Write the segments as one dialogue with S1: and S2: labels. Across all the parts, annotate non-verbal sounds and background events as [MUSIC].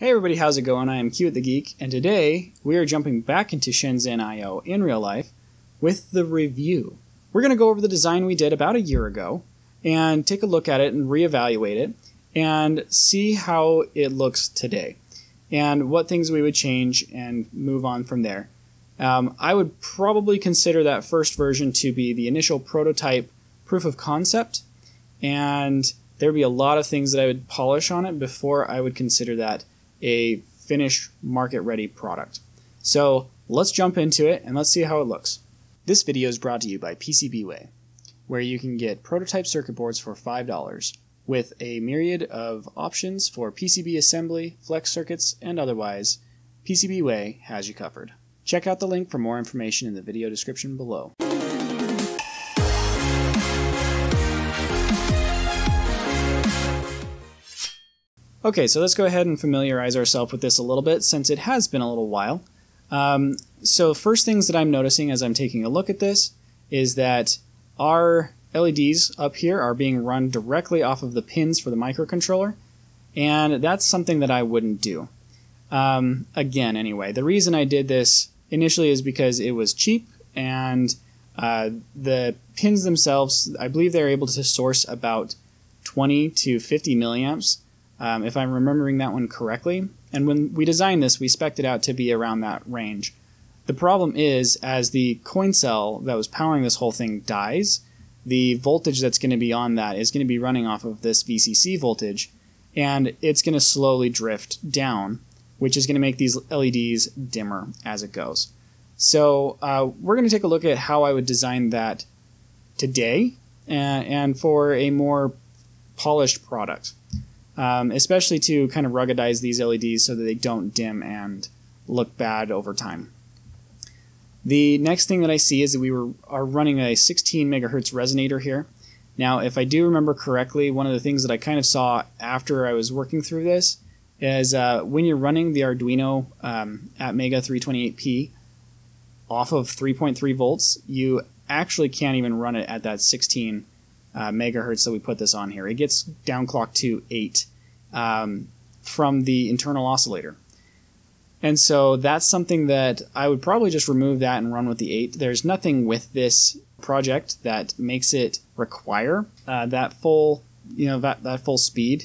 S1: Hey everybody, how's it going? I am Kuit the Geek, and today we are jumping back into Shenzhen IO in real life with the review. We're going to go over the design we did about a year ago and take a look at it and reevaluate it and see how it looks today and what things we would change and move on from there. Um, I would probably consider that first version to be the initial prototype proof of concept, and there'd be a lot of things that I would polish on it before I would consider that a finished market ready product. So let's jump into it and let's see how it looks. This video is brought to you by PCBWay, where you can get prototype circuit boards for $5 with a myriad of options for PCB assembly, flex circuits, and otherwise. PCBWay has you covered. Check out the link for more information in the video description below. Okay, so let's go ahead and familiarize ourselves with this a little bit since it has been a little while. Um, so first things that I'm noticing as I'm taking a look at this is that our LEDs up here are being run directly off of the pins for the microcontroller, and that's something that I wouldn't do. Um, again, anyway, the reason I did this initially is because it was cheap and uh, the pins themselves, I believe they're able to source about 20 to 50 milliamps um, if I'm remembering that one correctly. And when we designed this, we spec'd it out to be around that range. The problem is, as the coin cell that was powering this whole thing dies, the voltage that's going to be on that is going to be running off of this VCC voltage, and it's going to slowly drift down, which is going to make these LEDs dimmer as it goes. So uh, we're going to take a look at how I would design that today and, and for a more polished product um, especially to kind of ruggedize these LEDs so that they don't dim and look bad over time. The next thing that I see is that we were are running a 16 megahertz resonator here. Now, if I do remember correctly, one of the things that I kind of saw after I was working through this is uh, when you're running the Arduino um, Atmega 328P off of 3.3 volts, you actually can't even run it at that 16 uh, megahertz that we put this on here. It gets downclocked to 8 um, from the internal oscillator. And so that's something that I would probably just remove that and run with the 8. There's nothing with this project that makes it require uh, that full, you know, that, that full speed.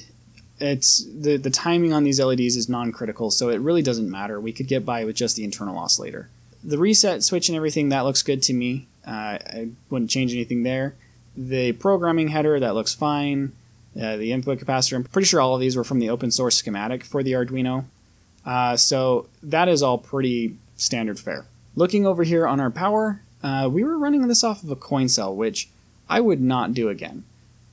S1: It's the, the timing on these LEDs is non-critical, so it really doesn't matter. We could get by with just the internal oscillator. The reset switch and everything, that looks good to me. Uh, I wouldn't change anything there. The programming header, that looks fine. Uh, the input capacitor, I'm pretty sure all of these were from the open source schematic for the Arduino. Uh, so that is all pretty standard fare. Looking over here on our power, uh, we were running this off of a coin cell, which I would not do again.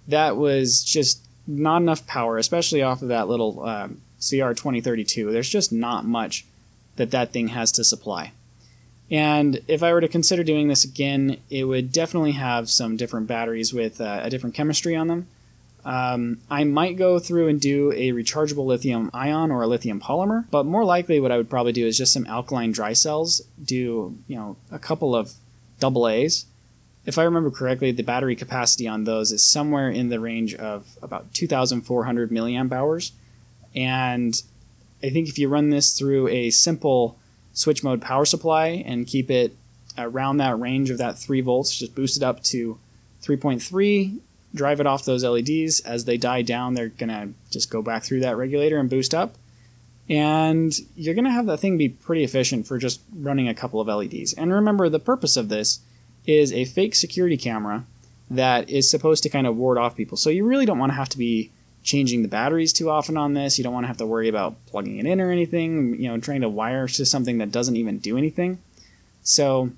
S1: That was just not enough power, especially off of that little um, CR2032. There's just not much that that thing has to supply. And if I were to consider doing this again, it would definitely have some different batteries with uh, a different chemistry on them. Um, I might go through and do a rechargeable lithium ion or a lithium polymer, but more likely what I would probably do is just some alkaline dry cells, do, you know, a couple of double A's. If I remember correctly, the battery capacity on those is somewhere in the range of about 2,400 milliamp hours. And I think if you run this through a simple switch mode power supply and keep it around that range of that 3 volts, just boost it up to 3.3, drive it off those LEDs. As they die down, they're going to just go back through that regulator and boost up. And you're going to have that thing be pretty efficient for just running a couple of LEDs. And remember, the purpose of this is a fake security camera that is supposed to kind of ward off people. So you really don't want to have to be changing the batteries too often on this. You don't want to have to worry about plugging it in or anything, you know, trying to wire to something that doesn't even do anything. So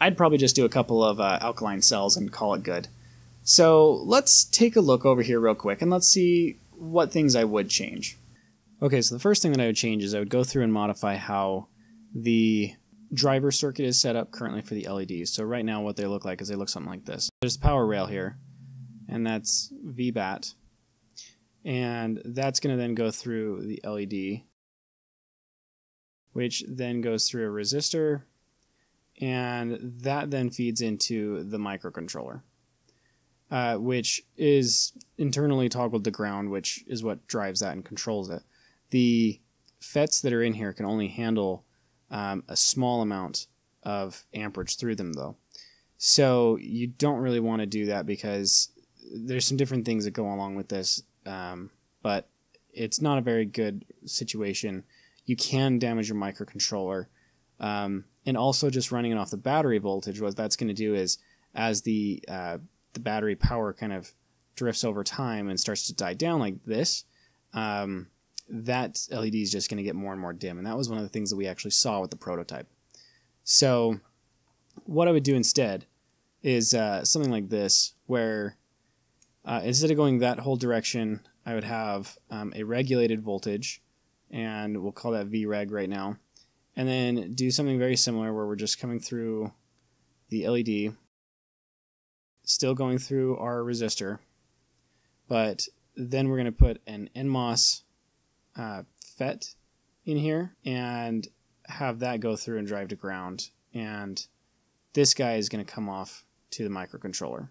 S1: I'd probably just do a couple of uh, alkaline cells and call it good. So let's take a look over here real quick and let's see what things I would change. Okay, so the first thing that I would change is I would go through and modify how the driver circuit is set up currently for the LEDs. So right now what they look like is they look something like this. There's the power rail here, and that's VBAT. And that's going to then go through the LED, which then goes through a resistor, and that then feeds into the microcontroller uh, which is internally toggled to ground, which is what drives that and controls it. The FETs that are in here can only handle um, a small amount of amperage through them, though. So you don't really want to do that because there's some different things that go along with this, um, but it's not a very good situation. You can damage your microcontroller, um, and also just running it off the battery voltage. What that's going to do is, as the uh, the battery power kind of drifts over time and starts to die down like this, um, that LED is just going to get more and more dim. And that was one of the things that we actually saw with the prototype. So, what I would do instead is uh, something like this, where uh, instead of going that whole direction, I would have um, a regulated voltage, and we'll call that VREG right now, and then do something very similar where we're just coming through the LED, still going through our resistor, but then we're going to put an NMOS uh, FET in here and have that go through and drive to ground. And this guy is going to come off to the microcontroller.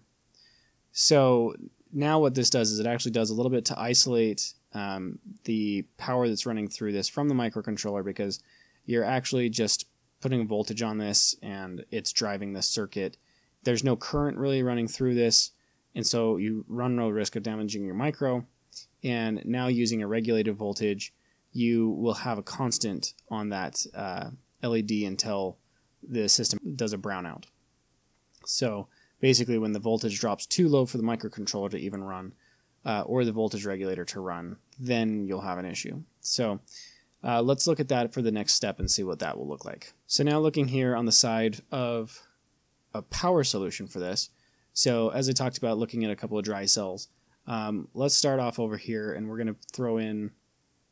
S1: So now what this does is it actually does a little bit to isolate um, the power that's running through this from the microcontroller because you're actually just putting a voltage on this and it's driving the circuit. There's no current really running through this, and so you run no risk of damaging your micro. And now using a regulated voltage, you will have a constant on that uh, LED until the system does a brownout. So basically, when the voltage drops too low for the microcontroller to even run, uh, or the voltage regulator to run, then you'll have an issue. So uh, let's look at that for the next step and see what that will look like. So now looking here on the side of a power solution for this. So as I talked about looking at a couple of dry cells, um, let's start off over here and we're going to throw in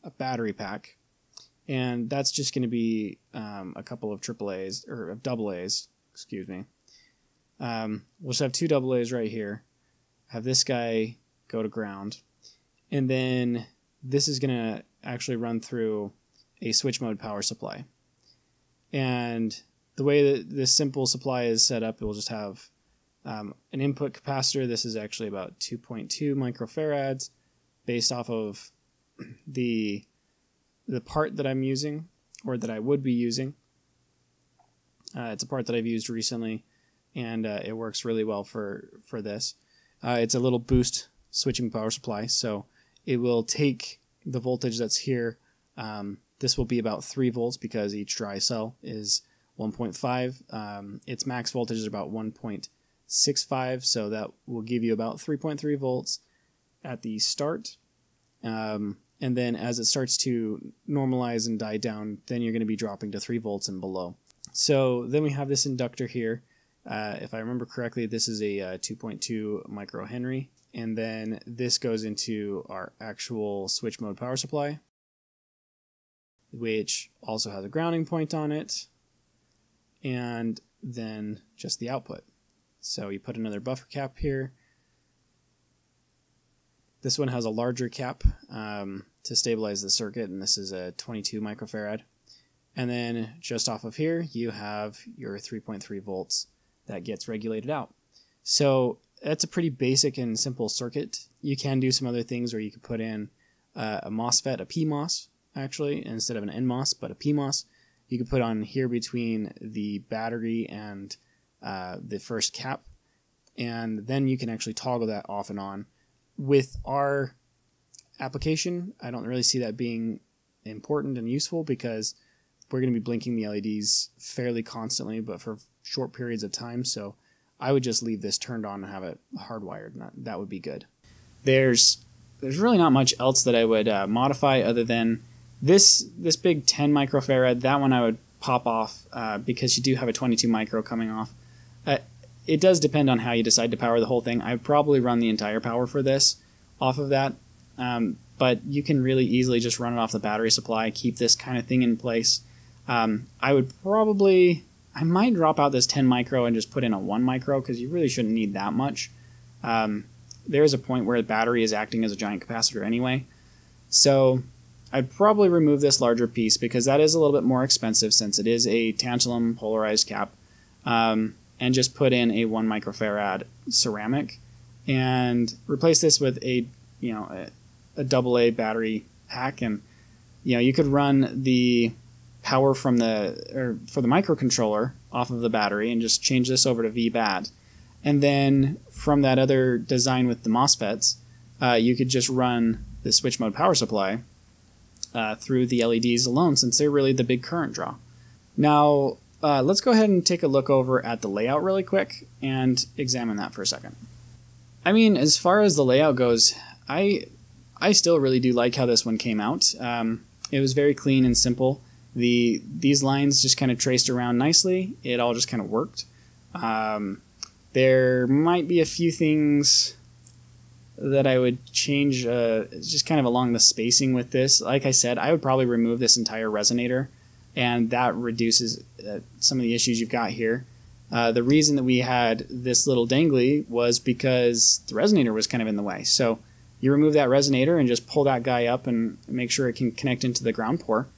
S1: a battery pack. And that's just going to be um, a couple of AAAs, or double A's, excuse me. Um, we'll just have two double A's right here. Have this guy go to ground. And then this is going to actually run through a switch mode power supply. And the way that this simple supply is set up, it will just have um, an input capacitor. This is actually about 2.2 microfarads based off of [CLEARS THROAT] the the part that I'm using or that I would be using. Uh, it's a part that I've used recently, and uh, it works really well for for this. Uh, it's a little boost switching power supply, so it will take the voltage that's here. Um, this will be about three volts because each dry cell is 1.5. Um, its max voltage is about 1.65, so that will give you about 3.3 volts at the start. Um, and then as it starts to normalize and die down, then you're going to be dropping to 3 volts and below. So then we have this inductor here. Uh, if I remember correctly, this is a uh, 2.2 microhenry. And then this goes into our actual switch mode power supply, which also has a grounding point on it, and then just the output. So you put another buffer cap here. This one has a larger cap um, to stabilize the circuit, and this is a 22 microfarad. And then just off of here, you have your 3.3 volts that gets regulated out. So that's a pretty basic and simple circuit. You can do some other things where you could put in uh, a MOSFET, a PMOS actually, instead of an NMOS, but a PMOS. You could put on here between the battery and uh, the first cap, and then you can actually toggle that off and on. With our application, I don't really see that being important and useful because we're going to be blinking the LEDs fairly constantly, but for short periods of time. So I would just leave this turned on and have it hardwired. And that would be good. There's there's really not much else that I would uh, modify other than this this big 10 microfarad. That one I would pop off uh, because you do have a 22 micro coming off. Uh, it does depend on how you decide to power the whole thing. I would probably run the entire power for this off of that, um, but you can really easily just run it off the battery supply. Keep this kind of thing in place. Um, I would probably I might drop out this 10 micro and just put in a 1 micro because you really shouldn't need that much. Um, there is a point where the battery is acting as a giant capacitor anyway. So I'd probably remove this larger piece because that is a little bit more expensive since it is a tantalum polarized cap. Um, and just put in a 1 microfarad ceramic and replace this with a you know a, double A battery pack and you know, you could run the power from the or for the microcontroller off of the battery and just change this over to VBAT. And then from that other design with the MOSFETs, uh, you could just run the switch mode power supply uh, through the LEDs alone since they're really the big current draw. Now, uh, let's go ahead and take a look over at the layout really quick and examine that for a second. I mean, as far as the layout goes, I I still really do like how this one came out. Um, it was very clean and simple. The these lines just kind of traced around nicely. It all just kind of worked. Um, there might be a few things that I would change, uh, just kind of along the spacing with this. Like I said, I would probably remove this entire resonator, and that reduces uh, some of the issues you've got here. Uh, the reason that we had this little dangly was because the resonator was kind of in the way. So you remove that resonator and just pull that guy up and make sure it can connect into the ground pour,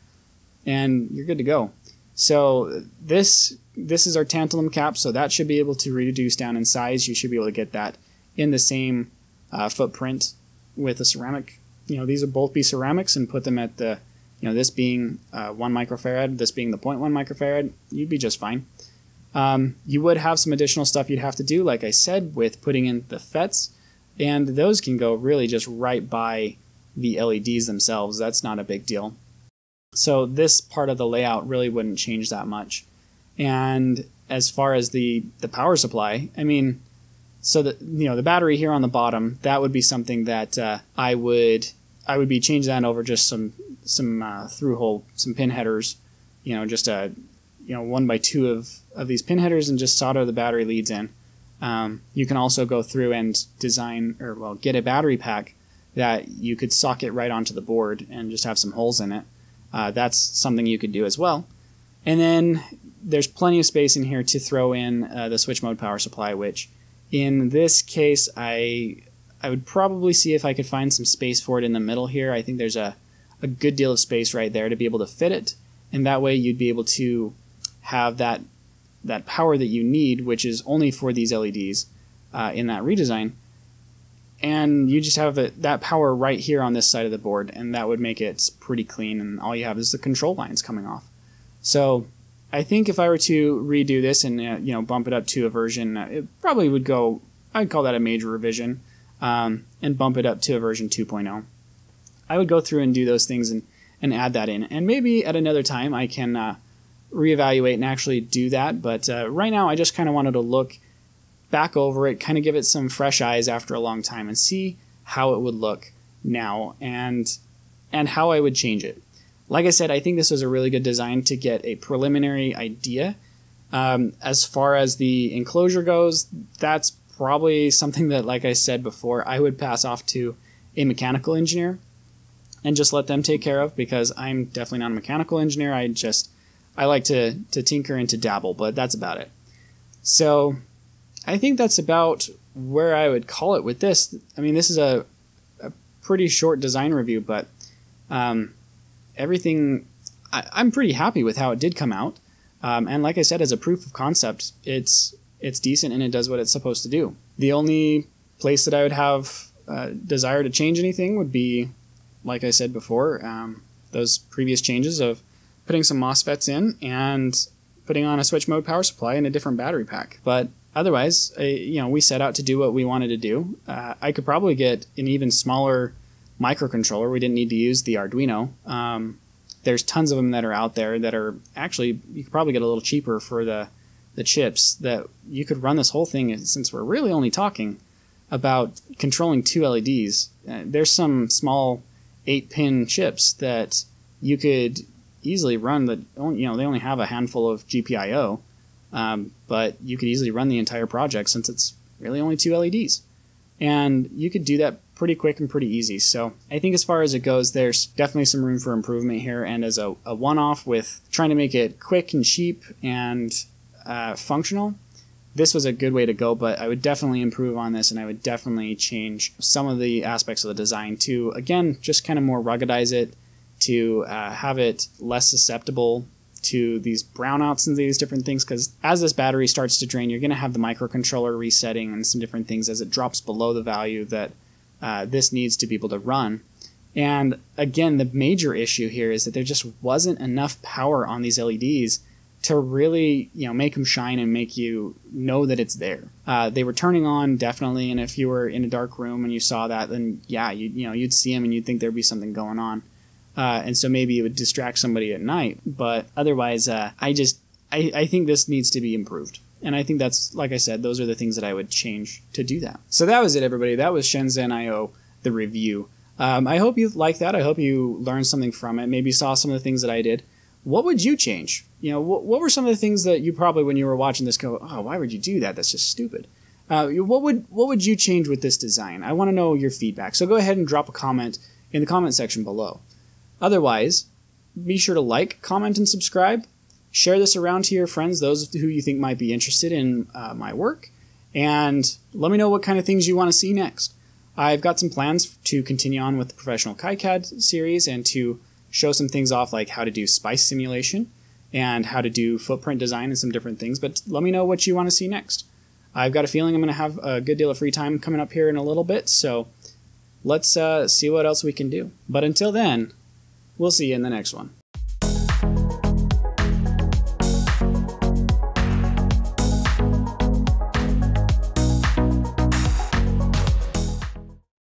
S1: and you're good to go. So this this is our tantalum cap, so that should be able to reduce down in size. You should be able to get that in the same uh, footprint with a ceramic. You know, these would both be ceramics, and put them at the you know this being uh, one microfarad, this being the 0.1 microfarad, you'd be just fine. Um, you would have some additional stuff you'd have to do, like I said, with putting in the FETs and those can go really just right by the LEDs themselves. That's not a big deal. So this part of the layout really wouldn't change that much. And as far as the the power supply, I mean, so the you know the battery here on the bottom, that would be something that uh, I would I would be changing that over just some some uh, through hole some pin headers, you know, just a you know one by two of of these pin headers and just solder the battery leads in. Um, you can also go through and design or well get a battery pack that you could socket right onto the board and just have some holes in it. Uh, that's something you could do as well. And then there's plenty of space in here to throw in uh, the switch mode power supply, which in this case I I would probably see if I could find some space for it in the middle here. I think there's a, a good deal of space right there to be able to fit it, and that way you'd be able to have that that power that you need, which is only for these LEDs uh, in that redesign. And you just have it, that power right here on this side of the board, and that would make it pretty clean. And all you have is the control lines coming off. So I think if I were to redo this and uh, you know bump it up to a version, uh, it probably would go. I'd call that a major revision, um, and bump it up to a version 2.0. I would go through and do those things and and add that in, and maybe at another time I can uh, reevaluate and actually do that. But uh, right now, I just kind of wanted to look back over it, kind of give it some fresh eyes after a long time, and see how it would look now and and how I would change it. Like I said, I think this was a really good design to get a preliminary idea. Um, as far as the enclosure goes, that's probably something that, like I said before, I would pass off to a mechanical engineer and just let them take care of because I'm definitely not a mechanical engineer. I just I like to to tinker and to dabble, but that's about it. So I think that's about where I would call it with this. I mean, this is a, a pretty short design review, but um, everything I, am pretty happy with how it did come out. Um, and like I said, as a proof of concept, it's it's decent and it does what it's supposed to do. The only place that I would have uh, desire to change anything would be, like I said before, um, those previous changes of putting some MOSFETs in and putting on a switch mode power supply and a different battery pack. But otherwise, I, you know, we set out to do what we wanted to do. Uh, I could probably get an even smaller microcontroller. We didn't need to use the Arduino. Um, there's tons of them that are out there that are actually you could probably get a little cheaper for the the chips that you could run this whole thing since we're really only talking about controlling two LEDs. Uh, there's some small eight pin chips that you could easily run the you know they only have a handful of GPIO, um, but you could easily run the entire project since it's really only two LEDs, and you could do that pretty quick and pretty easy. So I think as far as it goes, there's definitely some room for improvement here. And as a, a one-off with trying to make it quick and cheap and uh, functional, this was a good way to go. But I would definitely improve on this, and I would definitely change some of the aspects of the design to again just kind of more ruggedize it to uh, have it less susceptible to these brownouts and these different things because as this battery starts to drain, you're going to have the microcontroller resetting and some different things as it drops below the value that uh, this needs to be able to run. And again, the major issue here is that there just wasn't enough power on these LEDs to really, you know, make them shine and make you know that it's there. Uh, they were turning on definitely, and if you were in a dark room and you saw that, then yeah, you you know you'd see them and you'd think there'd be something going on. Uh, and so maybe it would distract somebody at night. But otherwise, uh, I just I, I think this needs to be improved. And I think that's like I said, those are the things that I would change to do that. So that was it, everybody. That was Shenzhen IO the review. Um, I hope you liked that. I hope you learned something from it. Maybe saw some of the things that I did. What would you change? You know, what, what were some of the things that you probably, when you were watching this, go, oh, why would you do that? That's just stupid. Uh, what would what would you change with this design? I want to know your feedback. So go ahead and drop a comment in the comment section below. Otherwise, be sure to like, comment, and subscribe. Share this around to your friends, those who you think might be interested in uh, my work, and let me know what kind of things you want to see next. I've got some plans to continue on with the professional KiCad series and to show some things off like how to do spice simulation and how to do footprint design and some different things. But let me know what you want to see next. I've got a feeling I'm going to have a good deal of free time coming up here in a little bit, so let's uh, see what else we can do. But until then, We'll see you in the next one.